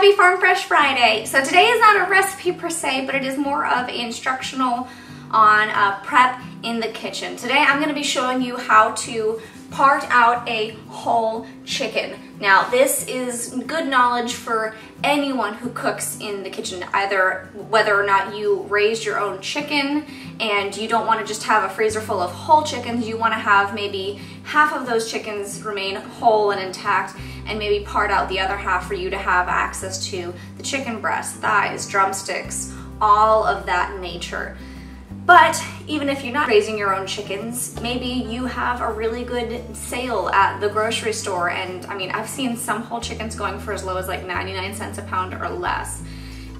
Happy Farm Fresh Friday. So today is not a recipe per se, but it is more of instructional on uh, prep in the kitchen. Today I'm going to be showing you how to part out a whole chicken. Now this is good knowledge for anyone who cooks in the kitchen, either whether or not you raised your own chicken and you don't want to just have a freezer full of whole chickens, you want to have maybe half of those chickens remain whole and intact and maybe part out the other half for you to have access to the chicken breast, thighs, drumsticks, all of that nature. But even if you're not raising your own chickens, maybe you have a really good sale at the grocery store. And I mean, I've seen some whole chickens going for as low as like 99 cents a pound or less.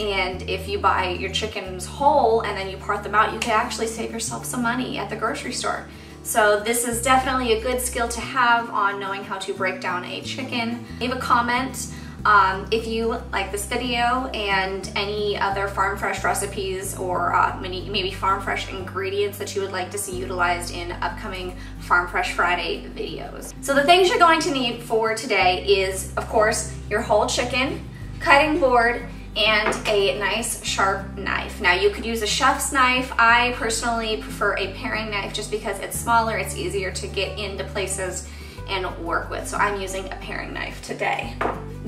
And if you buy your chickens whole and then you part them out, you can actually save yourself some money at the grocery store. So this is definitely a good skill to have on knowing how to break down a chicken. Leave a comment um, if you like this video and any other farm fresh recipes or uh, many, maybe farm fresh ingredients that you would like to see utilized in upcoming Farm Fresh Friday videos. So the things you're going to need for today is, of course, your whole chicken, cutting board, and a nice sharp knife. Now you could use a chef's knife. I personally prefer a paring knife just because it's smaller, it's easier to get into places and work with. So I'm using a paring knife today.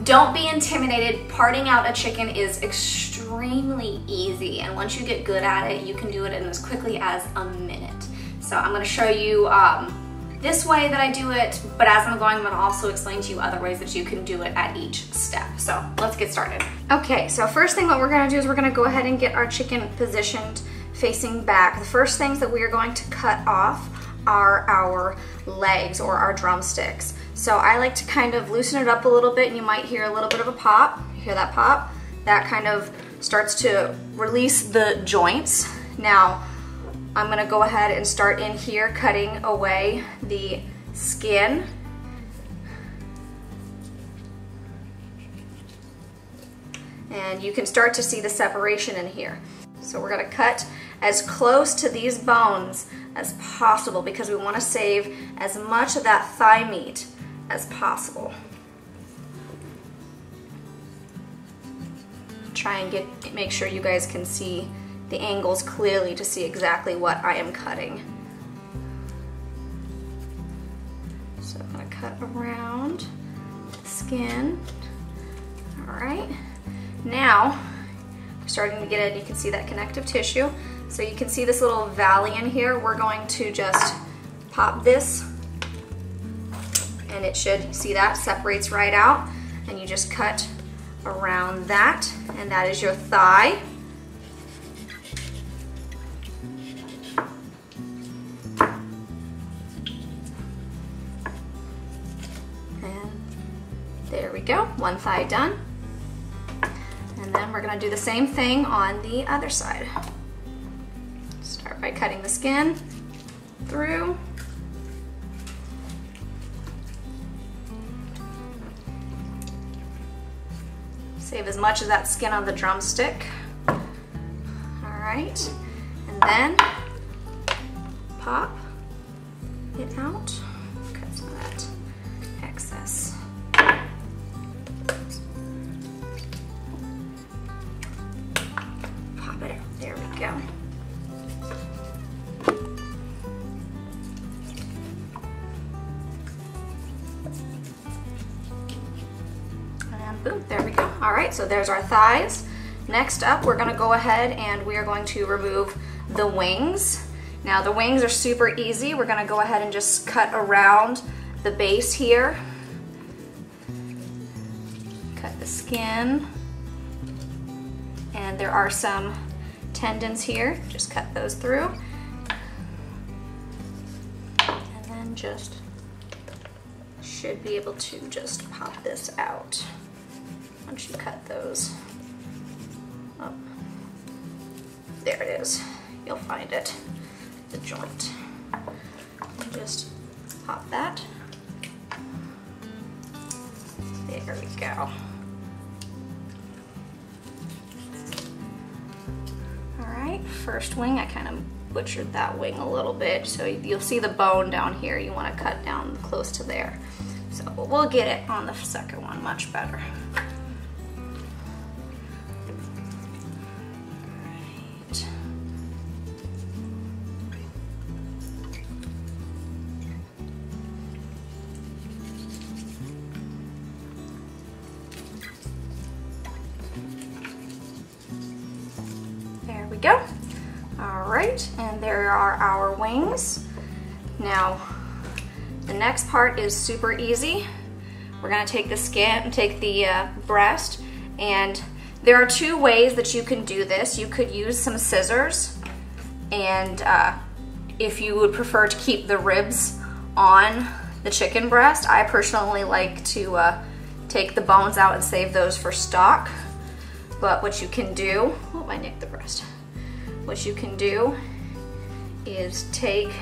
Don't be intimidated. Parting out a chicken is extremely easy. And once you get good at it, you can do it in as quickly as a minute. So I'm gonna show you um, this way that I do it, but as I'm going, I'm gonna also explain to you other ways that you can do it at each step. So let's get started. Okay, so first thing what we're gonna do is we're gonna go ahead and get our chicken positioned facing back. The first things that we are going to cut off are our legs or our drumsticks. So I like to kind of loosen it up a little bit and you might hear a little bit of a pop. You hear that pop? That kind of starts to release the joints. Now, I'm gonna go ahead and start in here cutting away the skin. And you can start to see the separation in here. So we're gonna cut as close to these bones as possible because we wanna save as much of that thigh meat as possible. Try and get make sure you guys can see the angles clearly to see exactly what I am cutting. So I'm gonna cut around the skin. All right, now we're starting to get it, you can see that connective tissue. So you can see this little valley in here. We're going to just pop this and it should, see that, separates right out. And you just cut around that and that is your thigh. And there we go, one thigh done. And then we're gonna do the same thing on the other side. Start by cutting the skin through. Save as much of that skin on the drumstick. All right, and then pop it out. Right, so there's our thighs. Next up, we're gonna go ahead and we are going to remove the wings. Now the wings are super easy. We're gonna go ahead and just cut around the base here. Cut the skin. And there are some tendons here. Just cut those through. And then just should be able to just pop this out once you cut those up. There it is. You'll find it, the joint. And just pop that. There we go. All right, first wing, I kind of butchered that wing a little bit. So you'll see the bone down here. You want to cut down close to there. So we'll get it on the second one much better. Wings. Now, the next part is super easy. We're gonna take the skin, take the uh, breast, and there are two ways that you can do this. You could use some scissors, and uh, if you would prefer to keep the ribs on the chicken breast, I personally like to uh, take the bones out and save those for stock. But what you can do, oh, I nicked the breast. What you can do is take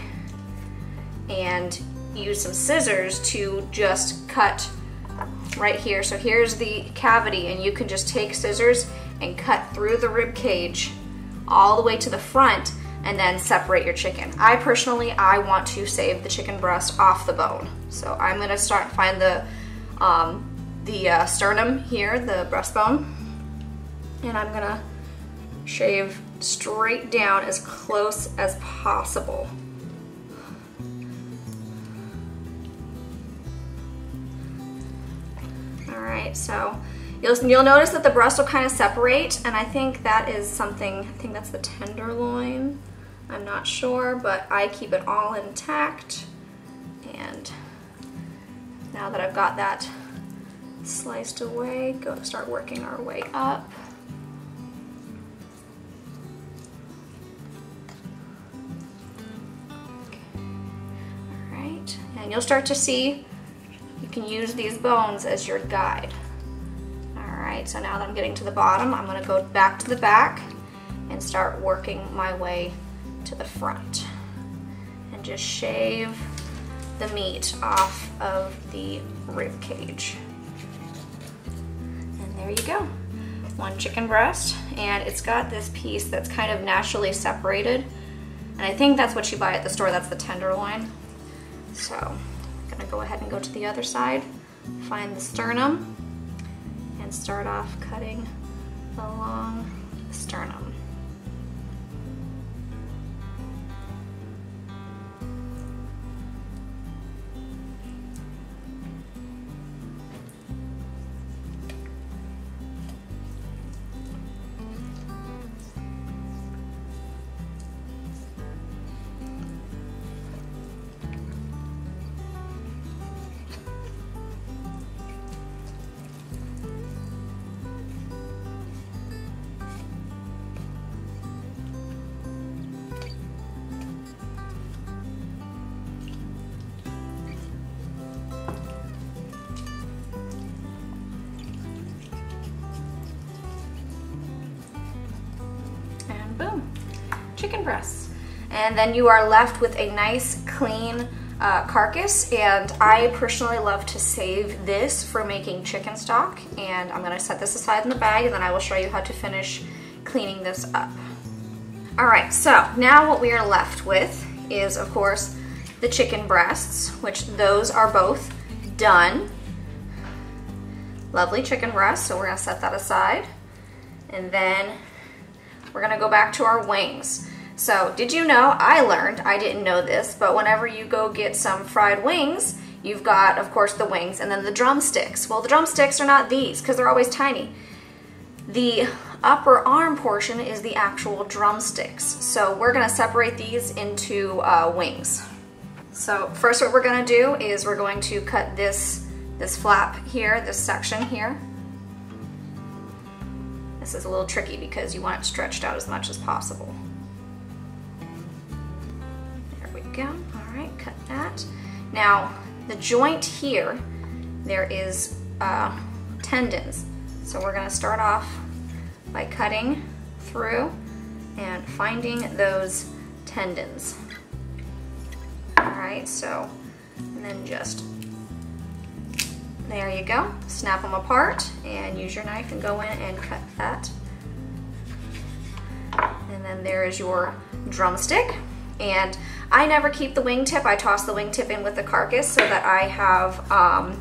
and use some scissors to just cut right here. So here's the cavity and you can just take scissors and cut through the rib cage all the way to the front and then separate your chicken. I personally, I want to save the chicken breast off the bone. So I'm gonna start, find the, um, the uh, sternum here, the breastbone, and I'm gonna shave straight down as close as possible. All right, so you'll, you'll notice that the breast will kind of separate, and I think that is something, I think that's the tenderloin. I'm not sure, but I keep it all intact. And now that I've got that sliced away, go start working our way up. And you'll start to see you can use these bones as your guide. All right, so now that I'm getting to the bottom, I'm gonna go back to the back and start working my way to the front and just shave the meat off of the rib cage. And there you go, one chicken breast. And it's got this piece that's kind of naturally separated. And I think that's what you buy at the store, that's the tenderloin. So I'm gonna go ahead and go to the other side, find the sternum, and start off cutting along the sternum. Breasts. And then you are left with a nice clean uh, carcass and I personally love to save this for making chicken stock and I'm gonna set this aside in the bag and then I will show you how to finish cleaning this up. All right, so now what we are left with is of course the chicken breasts, which those are both done. Lovely chicken breasts, so we're gonna set that aside. And then we're gonna go back to our wings. So did you know, I learned, I didn't know this, but whenever you go get some fried wings, you've got, of course, the wings and then the drumsticks. Well, the drumsticks are not these because they're always tiny. The upper arm portion is the actual drumsticks. So we're gonna separate these into uh, wings. So first what we're gonna do is we're going to cut this, this flap here, this section here. This is a little tricky because you want it stretched out as much as possible. Go. All right, cut that. Now, the joint here, there is uh, tendons. So we're gonna start off by cutting through and finding those tendons. All right, so, and then just there you go. Snap them apart and use your knife and go in and cut that. And then there is your drumstick. And I never keep the wingtip. I toss the wingtip in with the carcass so that I have, um,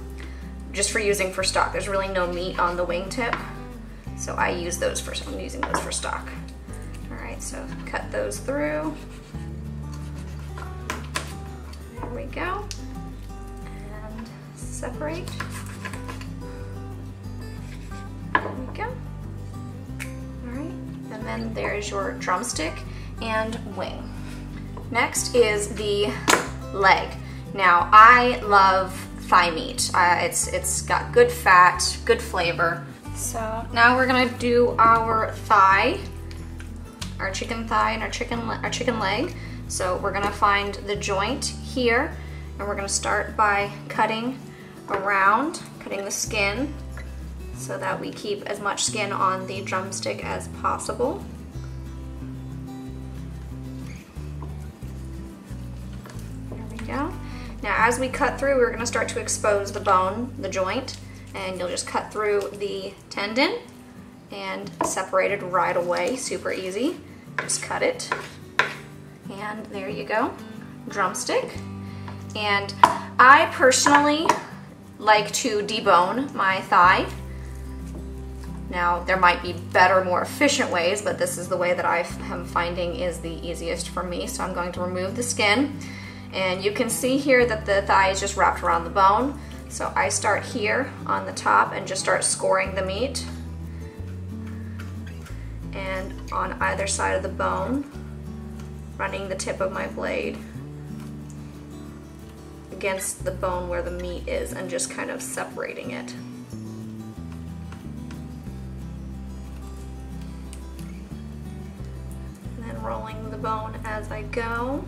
just for using for stock. There's really no meat on the wingtip. So I use those for, I'm using those for stock. All right, so cut those through. There we go. And separate. There we go. All right, and then there's your drumstick and wing. Next is the leg. Now, I love thigh meat. Uh, it's It's got good fat, good flavor. So now we're gonna do our thigh, our chicken thigh and our chicken, our chicken leg. So we're gonna find the joint here and we're gonna start by cutting around, cutting the skin so that we keep as much skin on the drumstick as possible. As we cut through, we're gonna start to expose the bone, the joint, and you'll just cut through the tendon and separate it right away, super easy. Just cut it, and there you go, drumstick. And I personally like to debone my thigh. Now, there might be better, more efficient ways, but this is the way that I am finding is the easiest for me. So I'm going to remove the skin. And you can see here that the thigh is just wrapped around the bone. So I start here on the top and just start scoring the meat. And on either side of the bone, running the tip of my blade against the bone where the meat is and just kind of separating it. And then rolling the bone as I go.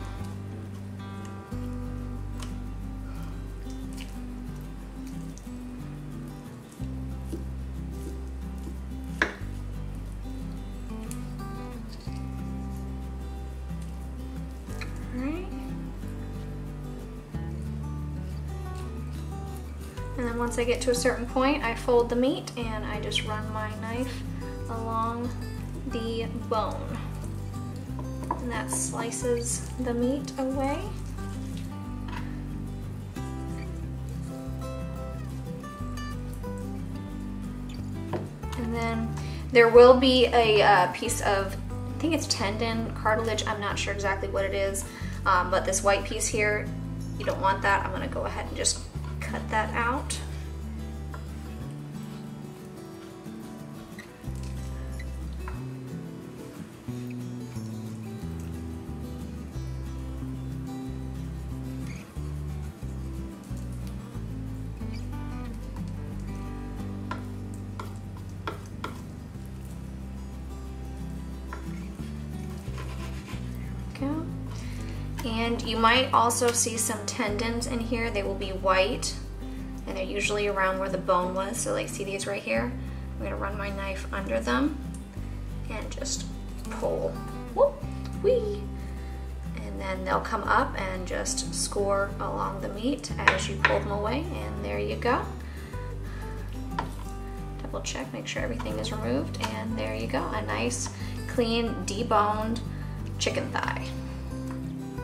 And then once I get to a certain point, I fold the meat and I just run my knife along the bone. And that slices the meat away. And then there will be a uh, piece of, I think it's tendon, cartilage, I'm not sure exactly what it is, um, but this white piece here, you don't want that. I'm gonna go ahead and just cut that out. And you might also see some tendons in here. They will be white and they're usually around where the bone was. So like see these right here? I'm gonna run my knife under them and just pull, whoop, whee. And then they'll come up and just score along the meat as you pull them away and there you go. Double check, make sure everything is removed and there you go. A nice, clean, deboned chicken thigh.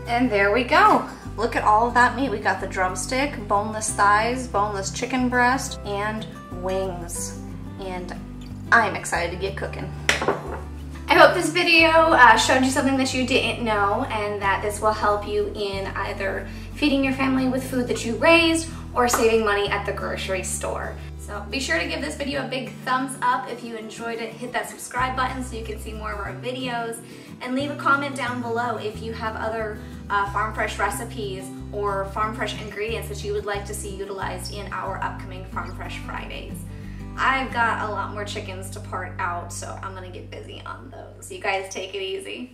And there we go. Look at all of that meat. We got the drumstick, boneless thighs, boneless chicken breast, and wings. And I'm excited to get cooking. I hope this video uh, showed you something that you didn't know and that this will help you in either feeding your family with food that you raised or saving money at the grocery store. So be sure to give this video a big thumbs up if you enjoyed it. Hit that subscribe button so you can see more of our videos. And leave a comment down below if you have other uh, farm fresh recipes or farm fresh ingredients that you would like to see utilized in our upcoming Farm Fresh Fridays. I've got a lot more chickens to part out, so I'm gonna get busy on those. You guys take it easy.